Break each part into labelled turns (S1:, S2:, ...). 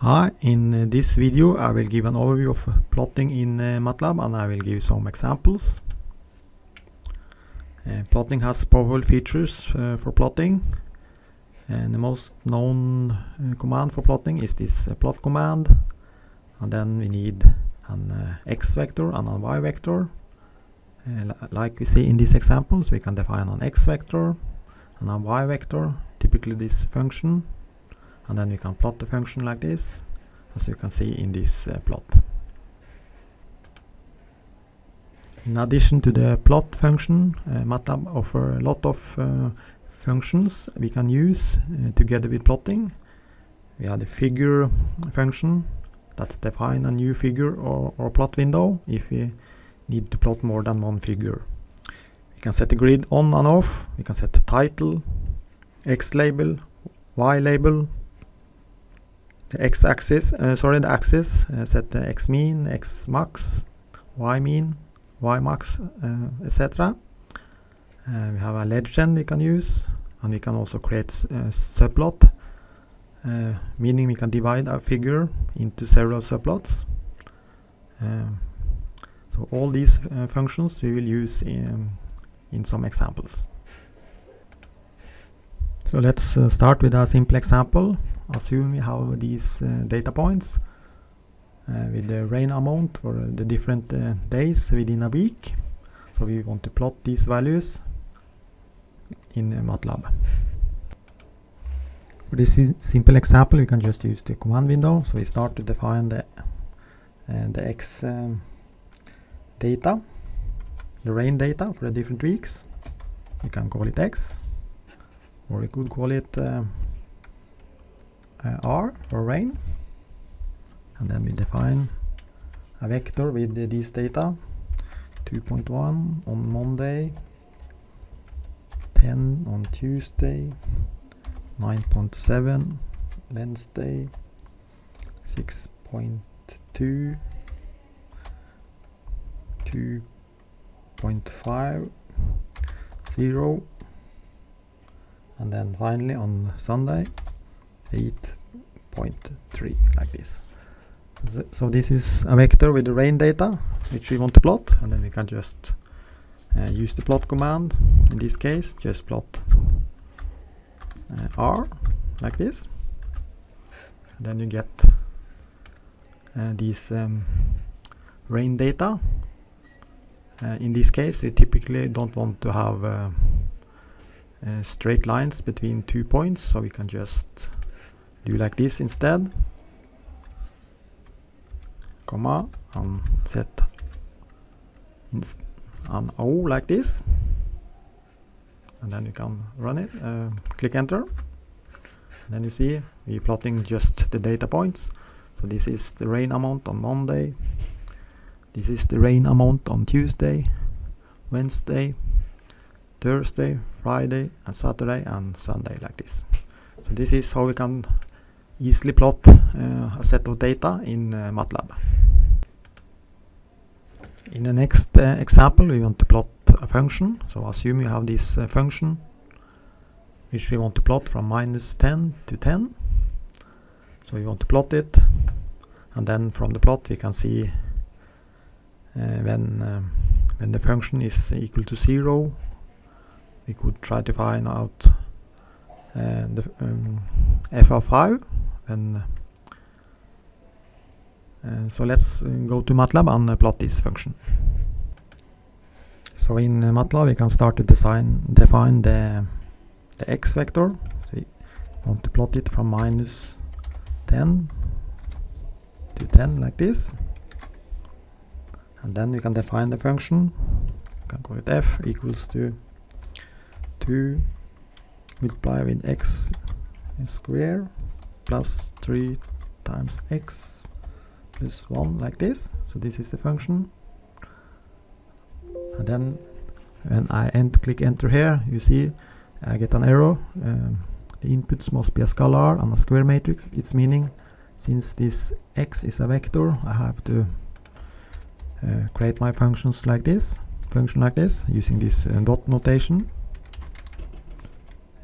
S1: Hi, in uh, this video I will give an overview of plotting in uh, MATLAB and I will give some examples. Uh, plotting has powerful features uh, for plotting and the most known uh, command for plotting is this uh, plot command and then we need an x vector and a y vector. like we see in these examples we can define an x vector and a y vector, typically this function and then we can plot the function like this as you can see in this uh, plot. In addition to the plot function, uh, MATLAB offers a lot of uh, functions we can use uh, together with plotting. We have the figure function that defines a new figure or, or plot window if we need to plot more than one figure. We can set the grid on and off, we can set the title, X label, Y label, the x-axis, uh, sorry, the axis, uh, set the x mean, x max, y mean, y max, uh, etc. Uh, we have a legend we can use, and we can also create a subplot, uh, meaning we can divide a figure into several subplots. Um, so all these uh, functions we will use in, in some examples. So let's start with a simple example assume we have these uh, data points uh, with the rain amount for the different uh, days within a week. So we want to plot these values in MATLAB. For this simple example, we can just use the command window. So we start to define the the x um, data, the rain data for the different weeks. We can call it x, or we could call it uh, uh, Eh, r for rain and then we define a vector with these data. 2.1 on Monday 10 on Tuesday 9.7 Wednesday 6.2 2.5 0 and then finally on Sunday 8.3 like this. So, this is a vector with the rain data which we want to plot and then we can just uh, use the plot command in this case just plot uh, R like this and then you get uh, these um, rain data uh, in this case we typically don't want to have uh, uh, straight lines between two points so we can just do you like this instead? Comma and set an O like this. And then you can run it uh, click enter. And then you see we're plotting just the data points. So this is the rain amount on Monday. This is the rain amount on Tuesday Wednesday Thursday Friday and Saturday and Sunday like this. So this is how we can easily plot uh, a set of data in uh, MATLAB. In the next uh, example we want to plot a function, so assume you have this function which we want to plot from minus 10 to 10. So we want to plot it and then from the plot we can see uh, when when the function is equal to 0 we could try to find out uh, the um, f of 5 and uh, so let's go to MATLAB and plot this function. So in MATLAB we can start to design define the the x vector. So we want to plot it from minus 10 to 10 like this. And then we can define the function. We can call it f equals to 2 multiply with x square plus 3 times x plus 1 like this. So this is the function. And then when I end click enter here you see I get an error. Um, the inputs must be a scalar and a square matrix. It's meaning since this x is a vector I have to uh, create my functions like this function like this using this uh, dot notation.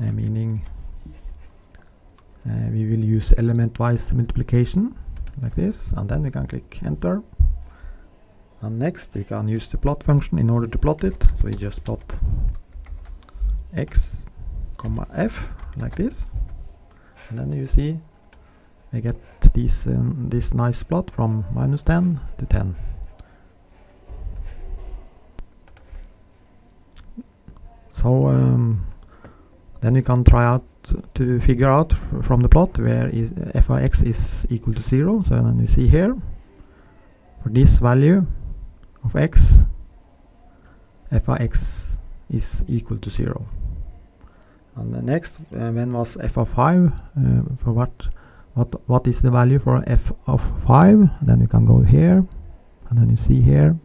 S1: Uh, meaning uh, we will use element-wise multiplication like this and then we can click enter. And next we can use the plot function in order to plot it. So we just plot x comma f like this. And then you see we get this um, this nice plot from minus 10 to 10 so um, then we can try out to figure out from the plot where is f of x is equal to 0 so then you see here for this value of x f of x is equal to 0 and the next uh, when was f of 5 uh, for what what what is the value for f of 5 then you can go here and then you see here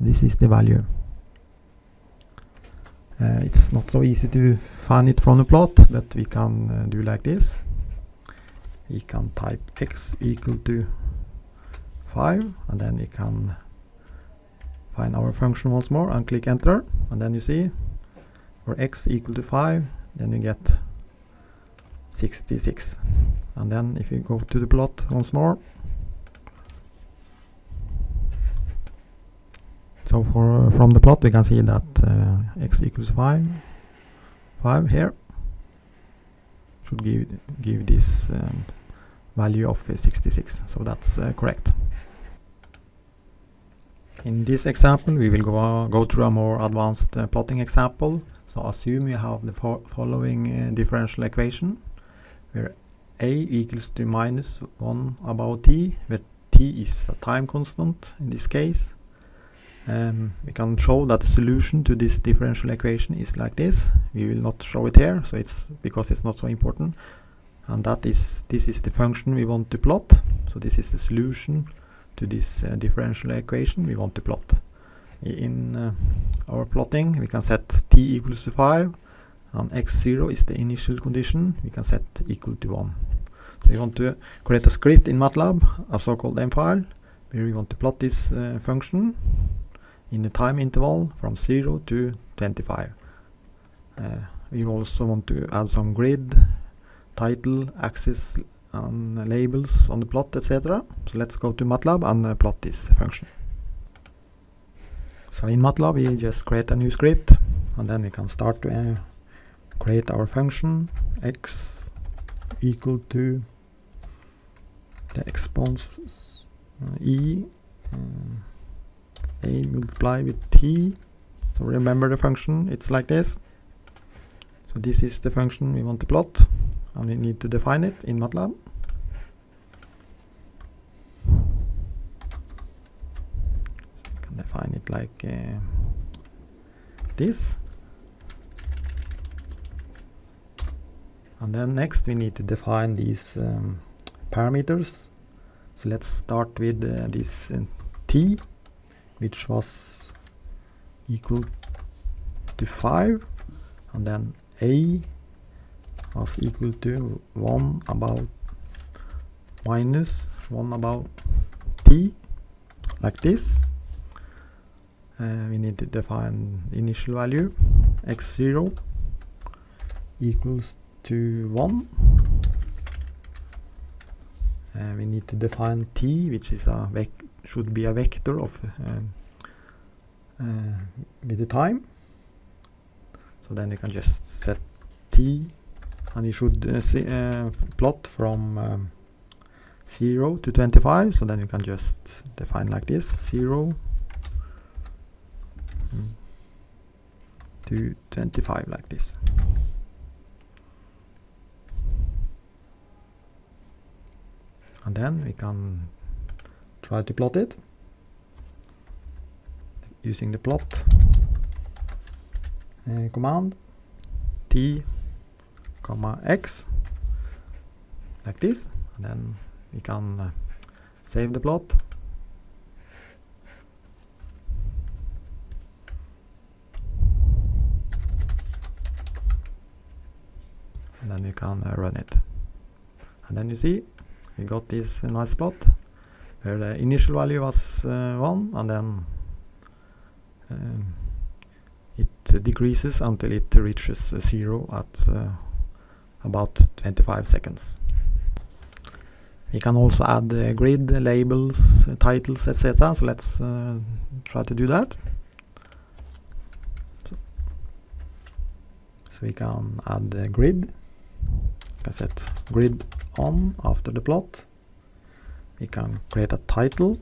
S1: this is the value it's not so easy to find it from the plot but we can uh, do like this. We can type x equal to 5 and then we can find our function once more and click enter. And then you see for x equal to 5 then you get 66 and then if you go to the plot once more so for uh, from the plot we can see that uh, x equals 5 5 here should give give this um, value of uh, 66 so that's uh, correct. In this example we will go go through a more advanced uh, plotting example. So assume you have the fo following uh, differential equation where a equals to minus 1 about t where t is a time constant in this case um, we can show that the solution to this differential equation is like this. We will not show it here so it's because it's not so important. And that is this is the function we want to plot. So this is the solution to this uh, differential equation we want to plot. In uh, our plotting we can set t equals to 5 and x0 is the initial condition. We can set equal to 1 so we want to create a script in MATLAB a so-called m file where we want to plot this uh, function in the time interval from 0 to 25. Uh, we also want to add some grid, title, axis and labels on the plot etc. So let's go to MATLAB and uh, plot this function. So in MATLAB we just create a new script and then we can start to uh, create our function x equal to the exponents uh, e um, a multiply with t so remember the function. It's like this. So this is the function we want to plot and we need to define it in MATLAB. So we can define it like uh, this. And then next we need to define these um, parameters. So let's start with uh, this uh, t which was equal to 5 and then a was equal to 1 about minus 1 about t like this. Uh, we need to define initial value x0 equals to 1 uh, we need to define t which is a vec should be a vector of um, uh, with the time. So then you can just set t and you should uh, see, uh, plot from um, 0 to 25 so then you can just define like this 0 mm, to 25 like this. And then we can try to plot it. Using the plot. Uh, command. T comma x. Like this. And then we can uh, save the plot. And then you can uh, run it. And then you see we got this nice plot where the initial value was uh, 1 and then um, it decreases until it reaches 0 at uh, about 25 seconds. we can also add uh, grid labels uh, titles etc so let's try to do that. So, so we can add the grid. Can set grid on after the plot we can create a title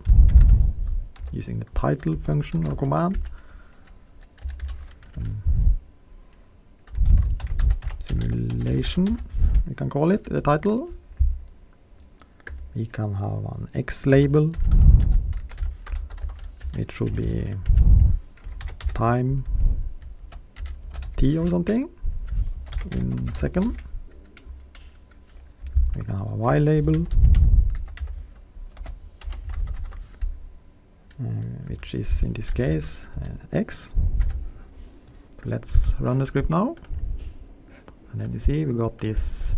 S1: using the title function or command. Um, simulation we can call it the title. We can have an X label. It should be time t or something in second. We can have a Y label which is in this case uh, X. So let's run the script now. And then you see we got this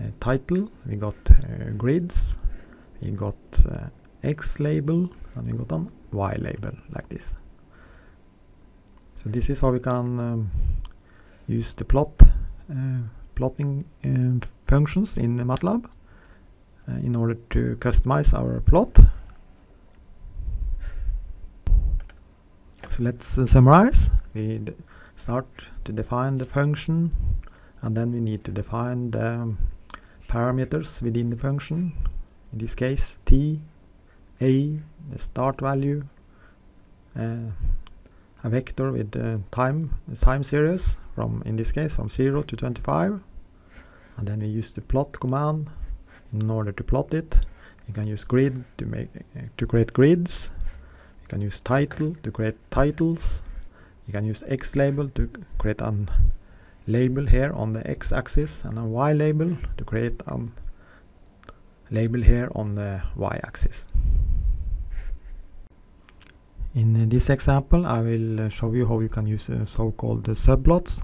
S1: uh, title we got uh, grids we got uh, X label and we got an Y label like this. So this is how we can um, use the plot plotting functions in MATLAB in order to customize our plot so let's uh, summarize. We start to define the function and then we need to define the parameters within the function. In this case t a the start value uh, a vector with the time time series from in this case from 0 to 25 and then we use the plot command. In order to plot it you can use grid to make uh, to create grids can use title to create titles. You can use X label to create a label here on the X axis and a Y label to create a label here on the Y axis. In this example I will show you how you can use uh, so-called subplots.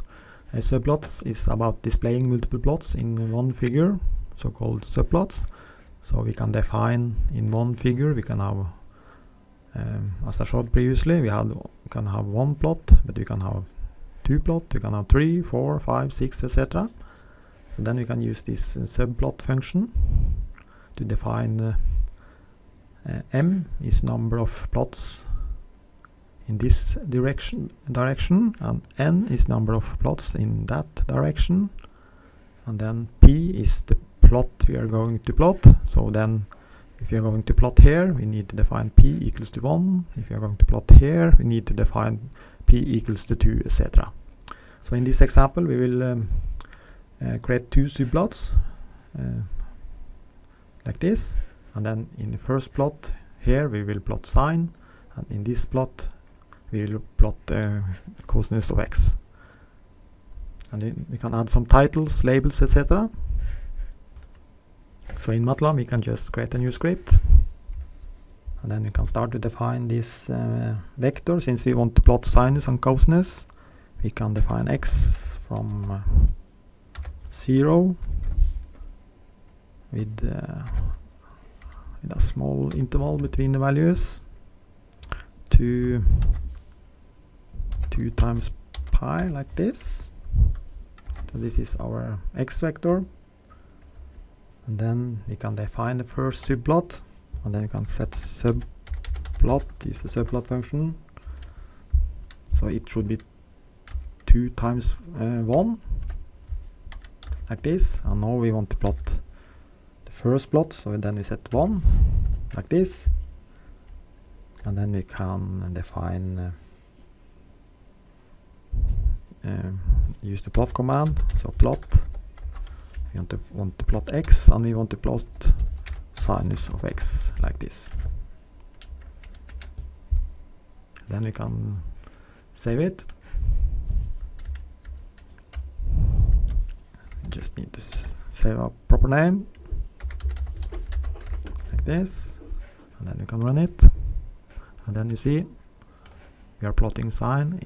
S1: A subplots is about displaying multiple plots in one figure so-called subplots. So we can define in one figure we can have um, as I showed previously, we had can have one plot, but we can have two plot, we can have three, four, five, six, etc. So then we can use this uh, subplot function to define uh, uh, m is number of plots in this direction direction and n is number of plots in that direction and then p is the plot we are going to plot so then if you're going to plot here, we need to define p equals to 1. If you're going to plot here, we need to define p equals to 2, etc. So in this example, we will um, uh, create two subplots uh, like this. And then in the first plot here, we will plot sine. And in this plot, we will plot uh, cosinus of x. And then we can add some titles, labels, etc. So in MATLAB we can just create a new script. And then we can start to define this uh, vector. Since we want to plot sinus and cosinus we can define x from uh, 0 with, uh, with a small interval between the values to 2 times pi like this. So this is our x vector and then we can define the first subplot and then you can set subplot use the subplot function. So it should be 2 times uh, 1 like this. And now we want to plot the first plot so then we set 1 like this. And then we can define uh, um, use the plot command so plot we want to, want to plot x and we want to plot sinus of x like this. Then we can save it. Just need to save a proper name like this and then you can run it and then you see we are plotting sine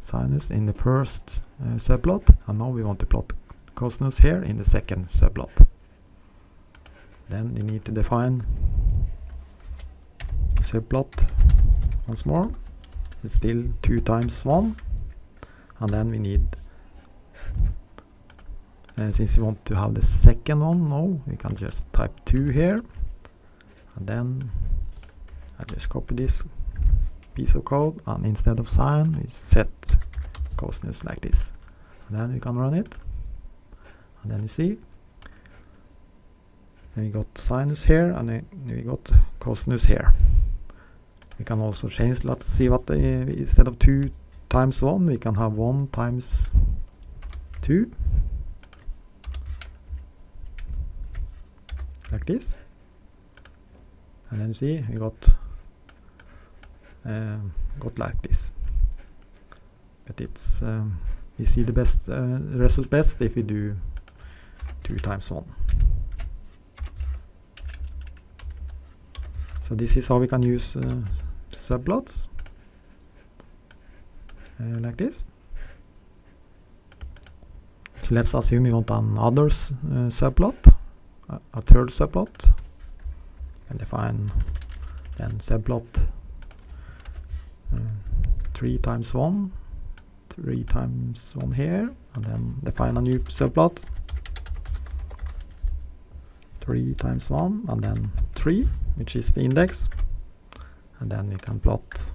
S1: sinus in the first uh, subplot and now we want to plot cosinus here in the second subplot. Then you need to define subplot once more. It's still 2 times 1 and then we need uh, since we want to have the second one now we can just type 2 here and then I just copy this piece of code and instead of sine we set cosinus like this and then we can run it and then you see we got sinus here and then we got cosinus here. We can also change let's see what the, instead of 2 times 1 we can have 1 times 2 like this. And then you see we got um, got like this. But it's um, we see the best uh, result best if we do 2 times 1 so this is how we can use uh, subplots uh, like this. So let's assume we want another uh, subplot a, a third subplot and define then subplot uh, 3 times 1 3 times 1 here and then define a new subplot 3 times 1 and then 3 which is the index. And then we can plot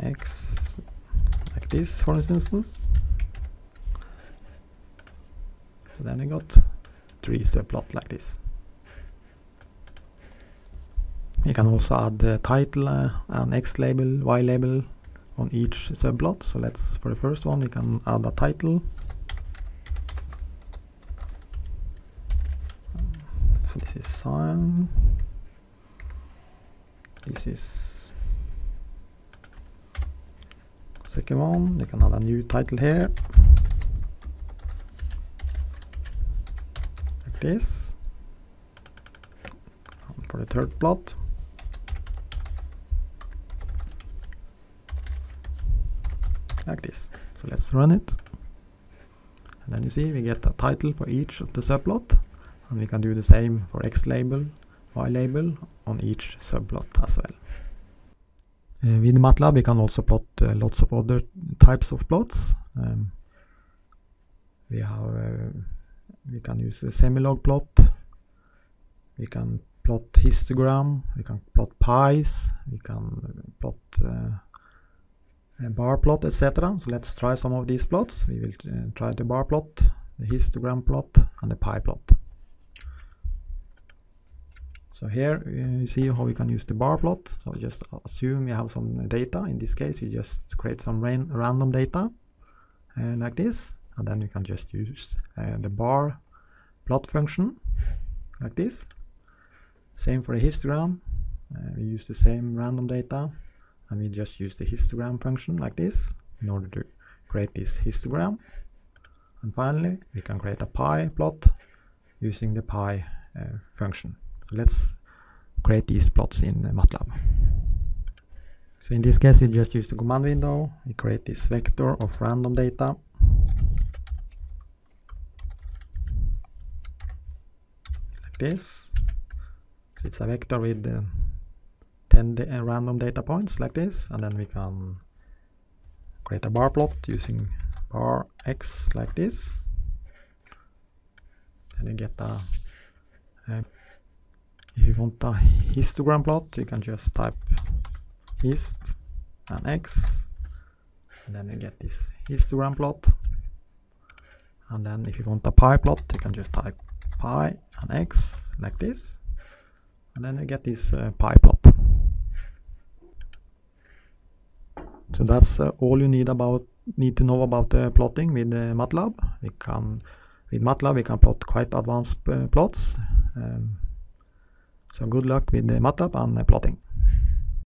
S1: x like this for instance. So then we got three subplot like this. You can also add the title uh, an x label y label on each subplot. So let's for the first one we can add a title this is sine this is second one you can add a new title here. Like this. And for the third plot. Like this. So let's run it. And then you see we get a title for each of the subplot and we can do the same for x label y label on each subplot as well. Uh, with MATLAB we can also plot uh, lots of other types of plots. Um, we have uh, we can use a semilog plot. We can plot histogram. We can plot pies. We can plot uh, a bar plot etc so let's try some of these plots. We will uh, try the bar plot the histogram plot and the pie plot so here uh, you see how we can use the bar plot. So just assume you have some data. In this case, you just create some random data uh, like this, and then you can just use uh, the bar plot function like this. Same for the histogram. Uh, we use the same random data, and we just use the histogram function like this in order to create this histogram. And finally, we can create a pie plot using the pie uh, function let's create these plots in uh, MATLAB. So in this case, we just use the command window. We create this vector of random data. Like this. So it's a vector with uh, 10 da uh, random data points like this. And then we can create a bar plot using bar x like this. And you get a, a if you want a histogram plot, you can just type hist and x, and then you get this histogram plot. And then if you want a pie plot, you can just type pie and x like this, and then you get this uh, pie plot. So that's uh, all you need about need to know about uh, plotting with uh, MATLAB. We can with MATLAB we can plot quite advanced uh, plots. Um, so good luck with the MATLAB and plotting.